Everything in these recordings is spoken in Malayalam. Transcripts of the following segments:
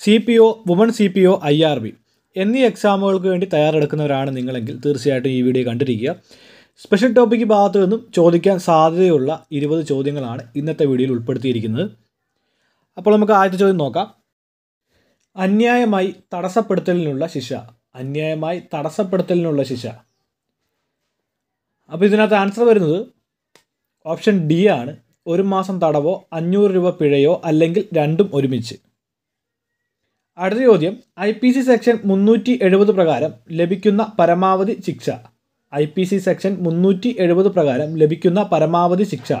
C P O woman C P O I R B എന്നീ എക്സാമുകൾക്ക് വേണ്ടി തയ്യാറെടുക്കുന്നവരാണ് നിങ്ങളെങ്കിൽ തീർച്ചയായിട്ടും ഈ വീഡിയോ കണ്ടിരിക്കുക. സ്പെഷ്യൽ ടോപ്പിക്ക് ഭാഗത്തു നിന്നും ചോദിക്കാൻ സാധ്യതയുള്ള ഇരുപത് ചോദ്യങ്ങളാണ് ഇന്നത്തെ വീഡിയോയിൽ ഉൾപ്പെടുത്തിയിരിക്കുന്നത്. അപ്പോൾ നമുക്ക് ആദ്യത്തെ ചോദ്യം നോക്കാം. അന്യായമായി തടസ്സപ്പെടുത്തലിനുള്ള ശിക്ഷ. അന്യായമായി തടസ്സപ്പെടുത്തലിനുള്ള ശിക്ഷ. അപ്പോൾ ഇതിനകത്ത് ആൻസർ വരുന്നത് ഓപ്ഷൻ ഡി ആണ്. ഒരു മാസം തടവോ അഞ്ഞൂറ് രൂപ പിഴയോ അല്ലെങ്കിൽ രണ്ടും ഒരുമിച്ച്. അടുത്ത ചോദ്യം. ഐ പി സി സെക്ഷൻ മുന്നൂറ്റി എഴുപത് പ്രകാരം ലഭിക്കുന്ന പരമാവധി ശിക്ഷ. ഐ പി സി സെക്ഷൻ മുന്നൂറ്റി എഴുപത് പ്രകാരം ലഭിക്കുന്ന പരമാവധി ശിക്ഷ.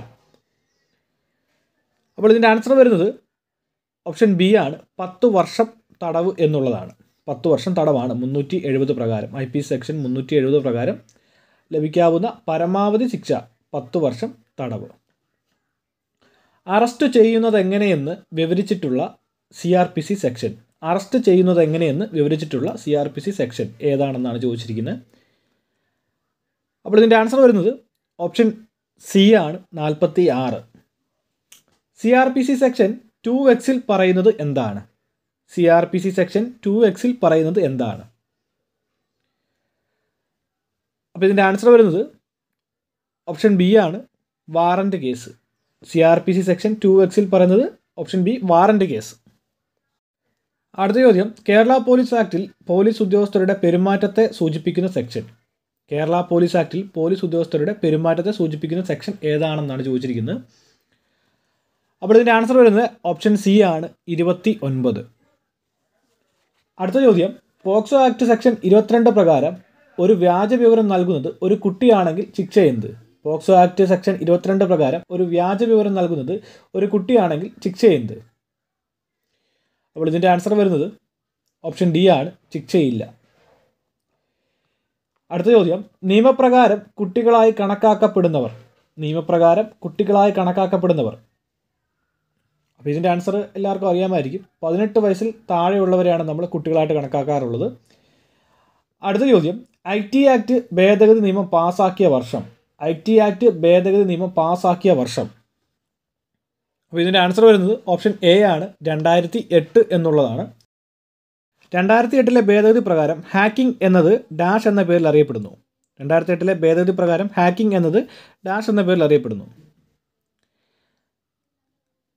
അപ്പോൾ ഇതിന്റെ ആൻസർ വരുന്നത് ഓപ്ഷൻ ബി ആണ്. പത്ത് വർഷം തടവ് എന്നുള്ളതാണ്. പത്ത് വർഷം തടവാണ് മുന്നൂറ്റി എഴുപത് പ്രകാരം. ഐ പി സെക്ഷൻ മുന്നൂറ്റി എഴുപത് പ്രകാരം ലഭിക്കാവുന്ന പരമാവധി ശിക്ഷ പത്ത് വർഷം തടവ്. അറസ്റ്റ് ചെയ്യുന്നത് എങ്ങനെയെന്ന് വിവരിച്ചിട്ടുള്ള C R P C section arrest ചെയ്യുന്നത് എങ്ങനെയെന്ന് വിവരിച്ചിട്ടുള്ള C R P C section ഏതാണെന്നാണ് ചോദിച്ചിരിക്കുന്നത്. അപ്പോൾ ഇതിന്റെ ആൻസർ വരുന്നത് ഓപ്ഷൻ സി ആണ് നാൽപ്പത്തി ആറ് C R P C section two എക്സിൽ പറയുന്നത് എന്താണ്? C R P C section two എക്സിൽ പറയുന്നത് എന്താണ്? അപ്പോൾ ഇതിന്റെ ആൻസർ വരുന്നത് ഓപ്ഷൻ ബി ആണ് warrant case C R P C section two എക്സിൽ പറയുന്നത് ഓപ്ഷൻ ബി വാറന്റ് കേസ് അടുത്ത ചോദ്യം. കേരള പോലീസ് ആക്ടിൽ പോലീസ് ഉദ്യോഗസ്ഥരുടെ പെരുമാറ്റത്തെ സൂചിപ്പിക്കുന്ന സെക്ഷൻ. കേരള പോലീസ് ആക്ടിൽ പോലീസ് ഉദ്യോഗസ്ഥരുടെ പെരുമാറ്റത്തെ സൂചിപ്പിക്കുന്ന സെക്ഷൻ ഏതാണെന്നാണ് ചോദിച്ചിരിക്കുന്നത്. അപ്പോൾ ഇതിന്റെ ആൻസർ വരുന്നത് ഓപ്ഷൻ സി ആണ് ഇരുപത്തി ഒൻപത് അടുത്ത ചോദ്യം. പോക്സോ ആക്ട് സെക്ഷൻ ഇരുപത്തിരണ്ട് പ്രകാരം ഒരു വ്യാജ വിവരം നൽകുന്നത് ഒരു കുട്ടിയാണെങ്കിൽ ശിക്ഷ എന്ത് പോക്സോ ആക്ട് സെക്ഷൻ ഇരുപത്തിരണ്ട് പ്രകാരം ഒരു വ്യാജ വിവരം നൽകുന്നത് ഒരു കുട്ടിയാണെങ്കിൽ ശിക്ഷ എന്ത് അപ്പോൾ ഇതിന്റെ ആൻസർ വരുന്നത് ഓപ്ഷൻ ഡി ആണ്. ശിക്ഷയില്ല. അടുത്ത ചോദ്യം. നിയമപ്രകാരം കുട്ടികളായി കണക്കാക്കപ്പെടുന്നവർ. നിയമപ്രകാരം കുട്ടികളായി കണക്കാക്കപ്പെടുന്നവർ. അപ്പോൾ ഇതിന്റെ ആൻസർ എല്ലാവർക്കും അറിയാമായിരിക്കും. പതിനെട്ട് വയസ്സിൽ താഴെയുള്ളവരെയാണ് നമ്മൾ കുട്ടികളായിട്ട് കണക്കാക്കാറുള്ളത്. അടുത്ത ചോദ്യം. ഐ ടി ആക്ട് ഭേദഗതി നിയമം പാസ്സാക്കിയ വർഷം. ഐ ടി ആക്ട് ഭേദഗതി നിയമം പാസ്സാക്കിയ വർഷം. അപ്പോൾ ഇതിന്റെ ആൻസർ വരുന്നത് ഓപ്ഷൻ എ ആണ്. രണ്ടായിരത്തി എട്ട് എന്നുള്ളതാണ്. രണ്ടായിരത്തി എട്ടിലെ ഭേദഗതി പ്രകാരം ഹാക്കിംഗ് എന്നത് ഡാഷ് എന്ന പേരിൽ അറിയപ്പെടുന്നു. രണ്ടായിരത്തി എട്ടിലെ ഭേദഗതി പ്രകാരം ഹാക്കിംഗ് എന്നത് ഡാഷ് എന്ന പേരിൽ അറിയപ്പെടുന്നു.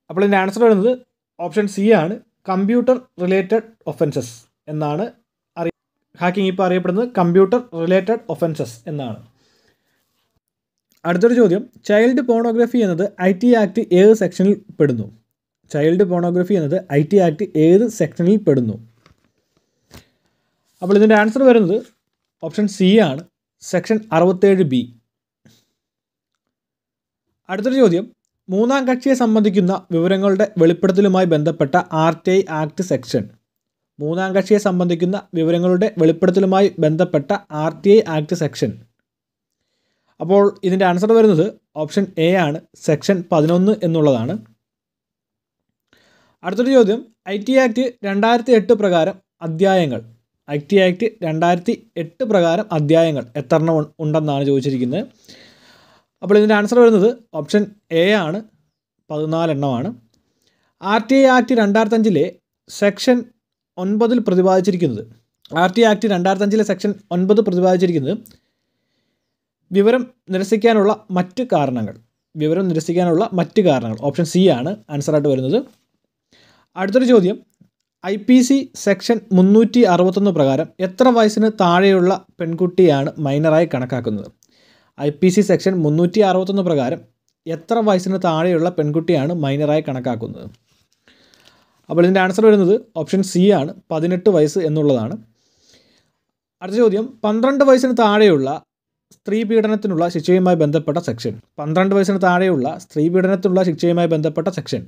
അപ്പോൾ ഇതിന്റെ ആൻസർ വരുന്നത് ഓപ്ഷൻ സി ആണ്. കമ്പ്യൂട്ടർ റിലേറ്റഡ് ഒഫൻസസ് എന്നാണ്. അറിയ ഹാക്കിംഗ് ഇപ്പോൾ അറിയപ്പെടുന്നത് കമ്പ്യൂട്ടർ റിലേറ്റഡ് ഒഫൻസസ് എന്നാണ്. അടുത്തൊരു ചോദ്യം. ചൈൽഡ് പോണോഗ്രഫി എന്നത് ഐ ടി ആക്ട് ഏത് സെക്ഷനിൽ പെടുന്നു? ചൈൽഡ് പോണോഗ്രഫി എന്നത് ഐ ടി ആക്ട് ഏത് സെക്ഷനിൽ പെടുന്നു? അപ്പോൾ ഇതിന്റെ ആൻസർ വരുന്നത് ഓപ്ഷൻ സി ആണ്. സെക്ഷൻ അറുപത്തേഴ് ബി അടുത്തൊരു ചോദ്യം. മൂന്നാം കക്ഷിയെ സംബന്ധിക്കുന്ന വിവരങ്ങളുടെ വെളിപ്പെടുത്തലുമായി ബന്ധപ്പെട്ട R T I act section മൂന്നാം കക്ഷിയെ സംബന്ധിക്കുന്ന വിവരങ്ങളുടെ വെളിപ്പെടുത്തലുമായി ബന്ധപ്പെട്ട R T I act section അപ്പോൾ ഇതിന്റെ ആൻസർ വരുന്നത് ഓപ്ഷൻ എ ആണ് സെക്ഷൻ പതിനൊന്ന് എന്നുള്ളതാണ്. അടുത്തൊരു ചോദ്യം ഐ ടി ആക്ട് രണ്ടായിരത്തി എട്ട് പ്രകാരം അധ്യായങ്ങൾ ഐ ടി ആക്ട് രണ്ടായിരത്തി എട്ട് പ്രകാരം അധ്യായങ്ങൾ എത്രണ്ണം ഉണ്ടെന്നാണ് ചോദിച്ചിരിക്കുന്നത്. അപ്പോൾ ഇതിന്റെ ആൻസർ വരുന്നത് ഓപ്ഷൻ എ ആണ് പതിനാലെണ്ണമാണ്. ആർ ടി ഐ ആക്ട് രണ്ടായിരത്തഞ്ചിലെ സെക്ഷൻ ഒൻപതിൽ പ്രതിപാദിച്ചിരിക്കുന്നത് ആർ ടി ആക്ട് രണ്ടായിരത്തഞ്ചിലെ സെക്ഷൻ ഒൻപത് പ്രതിപാദിച്ചിരിക്കുന്നത് വിവരം നിരസിക്കാനുള്ള മറ്റ് കാരണങ്ങൾ. വിവരം നിരസിക്കാനുള്ള മറ്റ് കാരണങ്ങൾ. ഓപ്ഷൻ സി ആണ് ആൻസറായിട്ട് വരുന്നത്. അടുത്തൊരു ചോദ്യം. ഐ പി സി സെക്ഷൻ മുന്നൂറ്റി അറുപത്തൊന്ന് പ്രകാരം എത്ര വയസ്സിന് താഴെയുള്ള പെൺകുട്ടിയാണ് മൈനറായി കണക്കാക്കുന്നത്? ഐ പി സി സെക്ഷൻ മുന്നൂറ്റി അറുപത്തൊന്ന് പ്രകാരം എത്ര വയസ്സിന് താഴെയുള്ള പെൺകുട്ടിയാണ് മൈനറായി കണക്കാക്കുന്നത്? അപ്പോൾ ഇതിന്റെ ആൻസർ വരുന്നത് ഓപ്ഷൻ സി ആണ്. പതിനെട്ട് വയസ്സ് എന്നുള്ളതാണ്. അടുത്ത ചോദ്യം. പന്ത്രണ്ട് വയസ്സിന് താഴെയുള്ള സ്ത്രീ പീഡനത്തിനുള്ള ശിക്ഷയുമായി ബന്ധപ്പെട്ട സെക്ഷൻ. പന്ത്രണ്ട് വയസ്സിന് താഴെയുള്ള സ്ത്രീ പീഡനത്തിനുള്ള ശിക്ഷയുമായി ബന്ധപ്പെട്ട സെക്ഷൻ.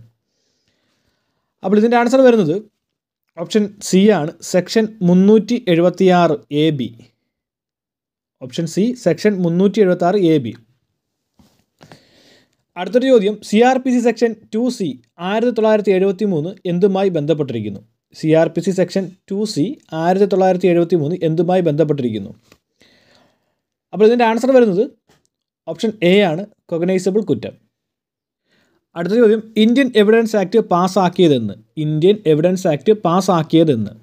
അപ്പോൾ ഇതിന്റെ ആൻസർ വരുന്നത് ഓപ്ഷൻ സി ആണ്. സെക്ഷൻ മുന്നൂറ്റി എഴുപത്തിയാറ് A B. Option C section മുന്നൂറ്റി എഴുപത്തി ആറ് എ ബി. അടുത്തൊരു ചോദ്യം. C R P C section two C ആയിരത്തി തൊള്ളായിരത്തി എഴുപത്തി മൂന്ന് എന്തുമായി ബന്ധപ്പെട്ടിരിക്കുന്നു? C R P C section two C ആയിരത്തി തൊള്ളായിരത്തി എഴുപത്തി മൂന്ന് എന്തുമായി ബന്ധപ്പെട്ടിരിക്കുന്നു? അപ്പോൾ ഇതിന്റെ ആൻസർ വരുന്നത് ഓപ്ഷൻ എ ആണ് കൊഗനൈസബിൾ കുറ്റം. അടുത്ത ചോദ്യം ഇന്ത്യൻ എവിഡൻസ് ആക്ട് പാസ്സാക്കിയതെന്ന് ഇന്ത്യൻ എവിഡൻസ് ആക്ട് പാസ്സാക്കിയതെന്ന്.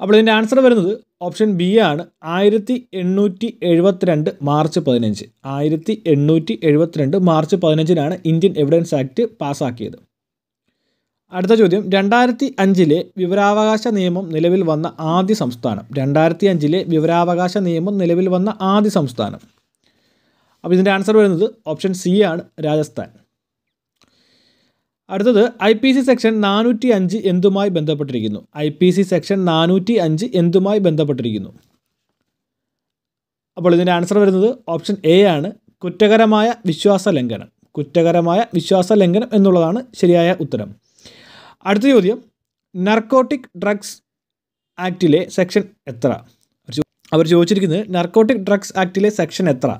അപ്പോൾ ഇതിന്റെ ആൻസർ വരുന്നത് ഓപ്ഷൻ ബി ആണ് ആയിരത്തി എണ്ണൂറ്റി എഴുപത്തിരണ്ട് മാർച്ച് പതിനഞ്ച്. ആയിരത്തി എണ്ണൂറ്റി എഴുപത്തിരണ്ട് മാർച്ച് പതിനഞ്ചിനാണ് ഇന്ത്യൻ എവിഡൻസ് ആക്ട് പാസ്സാക്കിയത്. അടുത്ത ചോദ്യം. രണ്ടായിരത്തി അഞ്ചിലെ വിവരാവകാശ നിയമം നിലവിൽ വന്ന ആദ്യ സംസ്ഥാനം. രണ്ടായിരത്തി അഞ്ചിലെ വിവരാവകാശ നിയമം നിലവിൽ വന്ന ആദ്യ സംസ്ഥാനം. അപ്പോൾ ഇതിന്റെ ആൻസർ വരുന്നത് ഓപ്ഷൻ സി ആണ് രാജസ്ഥാൻ. അടുത്തത് ഐ പി സി സെക്ഷൻ നാനൂറ്റി അഞ്ച് എന്തുമായി ബന്ധപ്പെട്ടിരിക്കുന്നു? ഐ പി സി സെക്ഷൻ നാനൂറ്റി അഞ്ച് എന്തുമായി ബന്ധപ്പെട്ടിരിക്കുന്നു? അപ്പോൾ ഇതിന്റെ ആൻസർ വരുന്നത് ഓപ്ഷൻ എ ആണ് കുറ്റകരമായ വിശ്വാസ ലംഘനം കുറ്റകരമായ വിശ്വാസ ലംഘനം എന്നുള്ളതാണ് ശരിയായ ഉത്തരം. അടുത്ത ചോദ്യം. നർക്കോട്ടിക് ഡ്രഗ്സ് ആക്റ്റിലെ സെക്ഷൻ എത്ര? അവർ ചോദിച്ചിരിക്കുന്നത് നർക്കോട്ടിക് ഡ്രഗ്സ് ആക്റ്റിലെ സെക്ഷൻ എത്ര?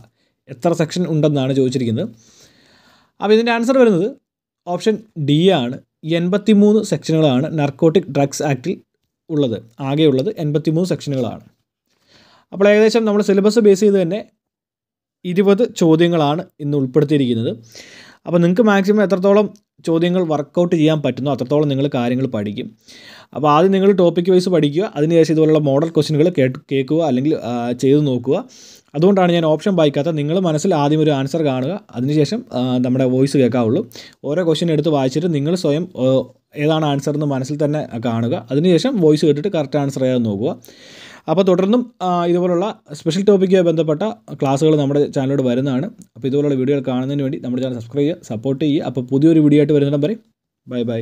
എത്ര സെക്ഷൻ ഉണ്ടെന്നാണ് ചോദിച്ചിരിക്കുന്നത്. അപ്പോൾ ഇതിന്റെ ആൻസർ വരുന്നത് ഓപ്ഷൻ ഡി ആണ്. എൺപത്തിമൂന്ന് സെക്ഷനുകളാണ് നർക്കോട്ടിക് ഡ്രഗ്സ് ആക്റ്റിൽ ഉള്ളത്. ആകെയുള്ളത് എൺപത്തിമൂന്ന് സെക്ഷനുകളാണ് അപ്പോൾ ഏകദേശം നമ്മൾ സിലബസ് ബേസ് ചെയ്ത് തന്നെ ഇരുപത് ചോദ്യങ്ങളാണ് ഇന്ന് ഉൾപ്പെടുത്തിയിരിക്കുന്നത്. അപ്പോൾ നിങ്ങൾക്ക് മാക്സിമം എത്രത്തോളം ചോദ്യങ്ങൾ വർക്കൗട്ട് ചെയ്യാൻ പറ്റുന്നോ അത്രത്തോളം നിങ്ങൾ കാര്യങ്ങൾ പഠിക്കും. അപ്പോൾ ആദ്യം നിങ്ങൾ ടോപ്പിക് വൈസ് പഠിക്കുക അതിനുശേഷം ഇതുപോലുള്ള മോഡൽ ക്വസ്റ്റ്യനുകൾ കേട്ട് കേൾക്കുക അല്ലെങ്കിൽ ചെയ്തു ചെയ്ത് നോക്കുക. അതുകൊണ്ടാണ് ഞാൻ ഓപ്ഷൻ വായിക്കാത്ത നിങ്ങൾ മനസ്സിൽ ആദ്യം ഒരു ആൻസർ കാണുക അതിനുശേഷം നമ്മുടെ വോയിസ് കേൾക്കാവുള്ളൂ. ഓരോ ക്വസ്റ്റ്യൻ എടുത്ത് വായിച്ചിട്ട് നിങ്ങൾ സ്വയം ഏതാണ് ആൻസർ എന്ന് മനസ്സിൽ തന്നെ കാണുക. അതിനുശേഷം വോയിസ് കേട്ടിട്ട് കറക്റ്റ് ആൻസർ ചെയ്യാൻ നോക്കുക. അപ്പോൾ തുടർന്നും ഇതുപോലുള്ള സ്പെഷ്യൽ ടോപ്പിക്കുമായി ബന്ധപ്പെട്ട ക്ലാസ്സുകൾ നമ്മുടെ ചാനലിലൂടെ വരുന്നതാണ്. അപ്പോൾ ഇതുപോലുള്ള വീഡിയോകൾ കാണുന്നതിന് വേണ്ടി നമ്മുടെ ചാനൽ സബ്സ്ക്രൈബ് ചെയ്യുക സപ്പോർട്ട് ചെയ്യുക. അപ്പോൾ പുതിയൊരു വീഡിയോ ആയിട്ട് വരുന്നിടം വരെ ബൈ ബൈ